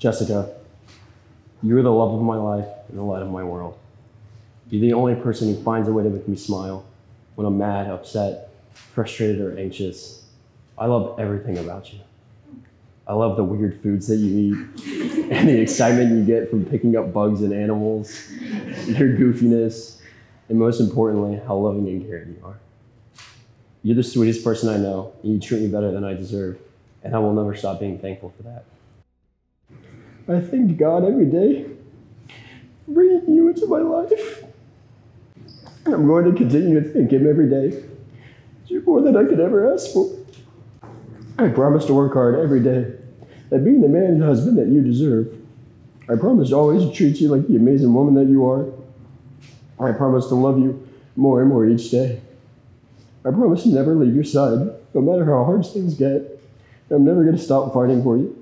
Jessica, you are the love of my life and the light of my world. You're the only person who finds a way to make me smile when I'm mad, upset, frustrated, or anxious. I love everything about you. I love the weird foods that you eat and the excitement you get from picking up bugs and animals, your goofiness, and most importantly, how loving and caring you are. You're the sweetest person I know, and you treat me better than I deserve, and I will never stop being thankful for that. I thank God every day for bringing you into my life. And I'm going to continue to thank Him every day. You're more than I could ever ask for. I promise to work hard every day at being the man and husband that you deserve. I promise to always treat you like the amazing woman that you are. I promise to love you more and more each day. I promise to never leave your side, no matter how hard things get. I'm never going to stop fighting for you.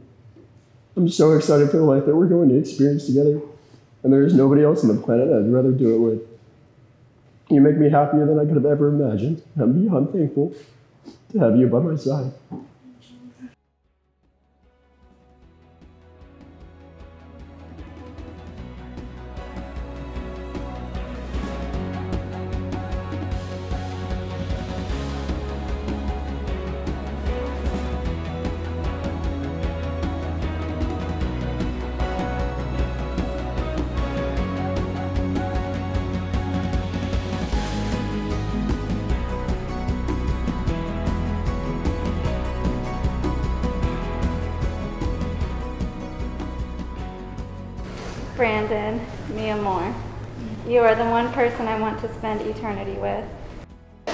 I'm so excited for the life that we're going to experience together, and there is nobody else on the planet I'd rather do it with. You make me happier than I could have ever imagined. I'm beyond thankful to have you by my side. Brandon, Mia amor, you are the one person I want to spend eternity with.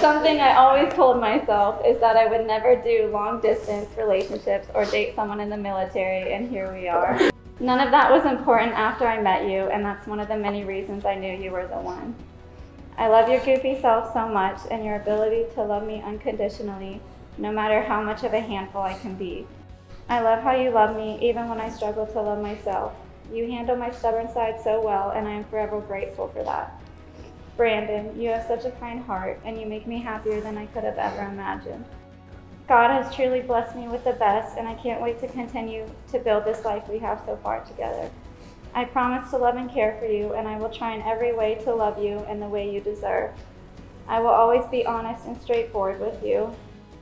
Something I always told myself is that I would never do long distance relationships or date someone in the military, and here we are. None of that was important after I met you, and that's one of the many reasons I knew you were the one. I love your goofy self so much and your ability to love me unconditionally, no matter how much of a handful I can be. I love how you love me even when I struggle to love myself. You handle my stubborn side so well, and I am forever grateful for that. Brandon, you have such a kind heart, and you make me happier than I could have ever imagined. God has truly blessed me with the best, and I can't wait to continue to build this life we have so far together. I promise to love and care for you, and I will try in every way to love you in the way you deserve. I will always be honest and straightforward with you,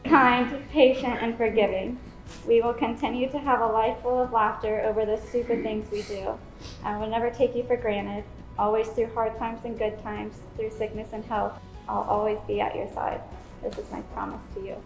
kind, patient, and forgiving. We will continue to have a life full of laughter over the stupid things we do. I will never take you for granted. Always through hard times and good times, through sickness and health, I'll always be at your side. This is my promise to you.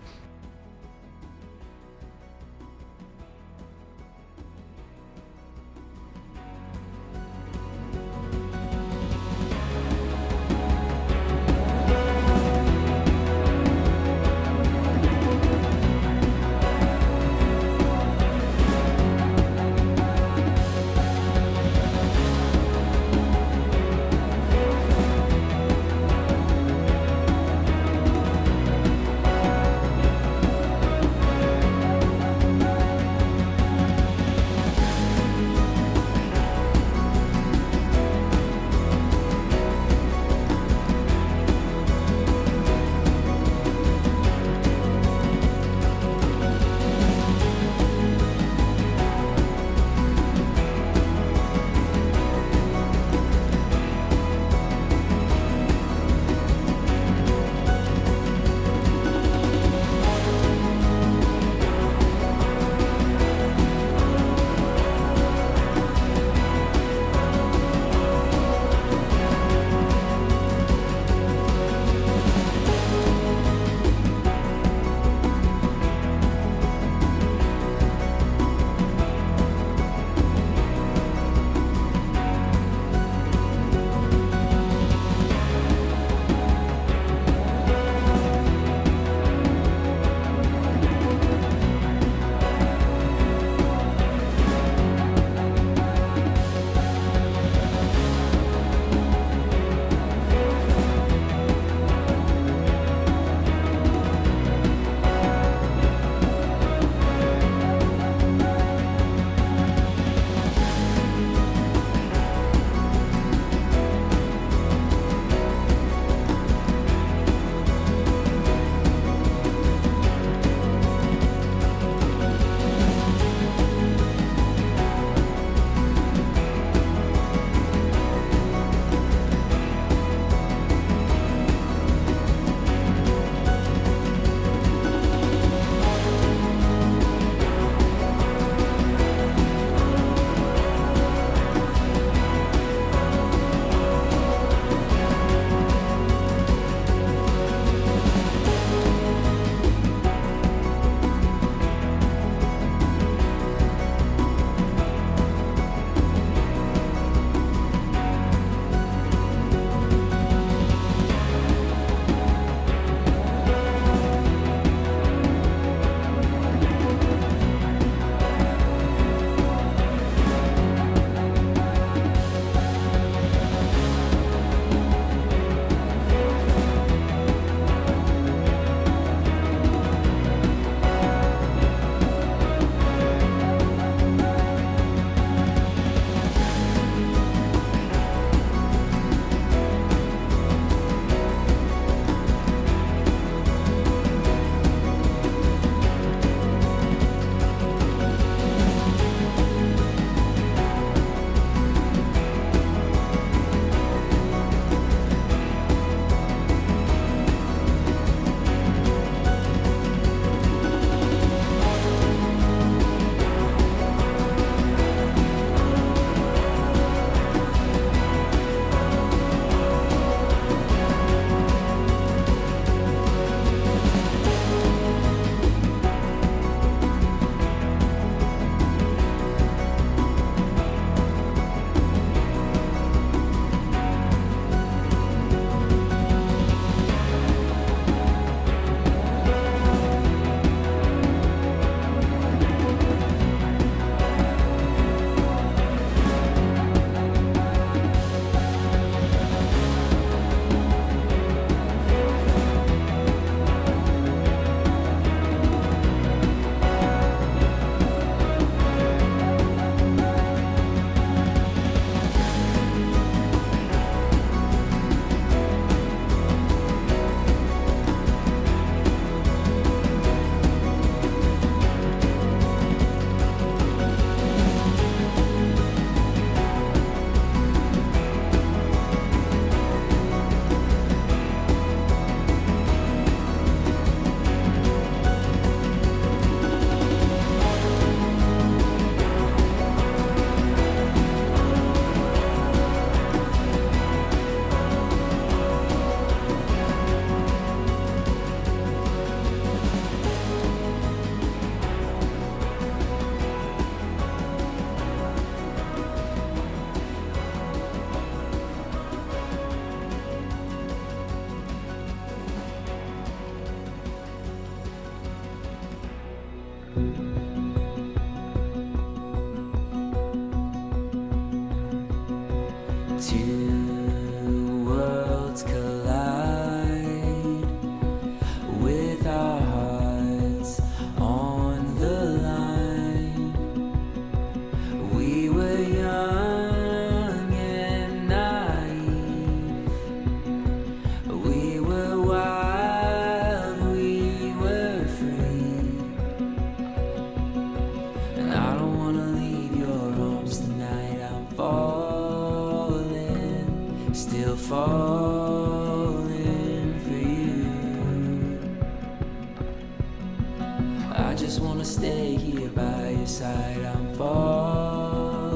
wanna stay here by your side. I'm falling,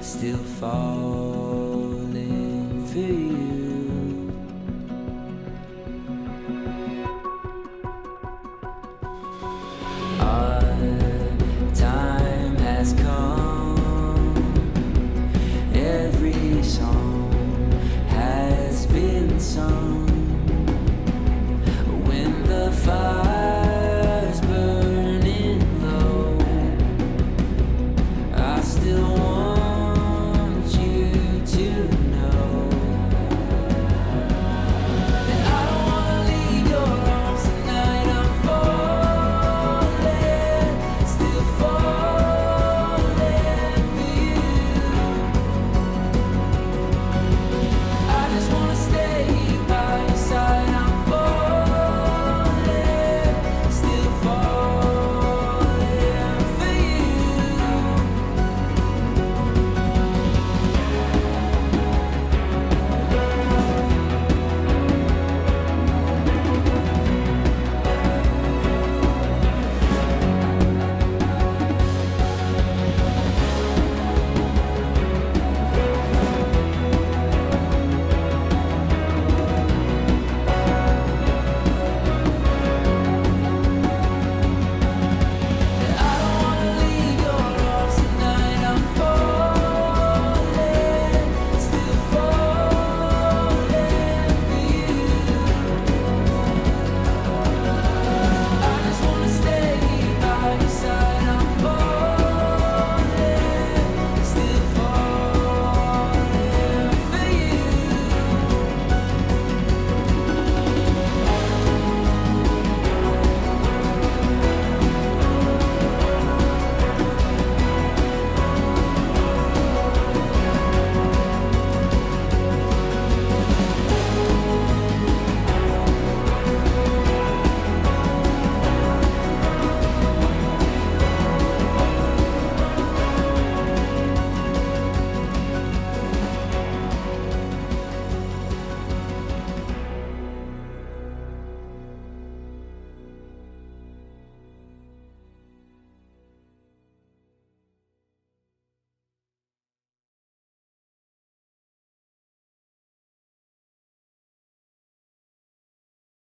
still falling for you. Our time has come. Every song has been sung.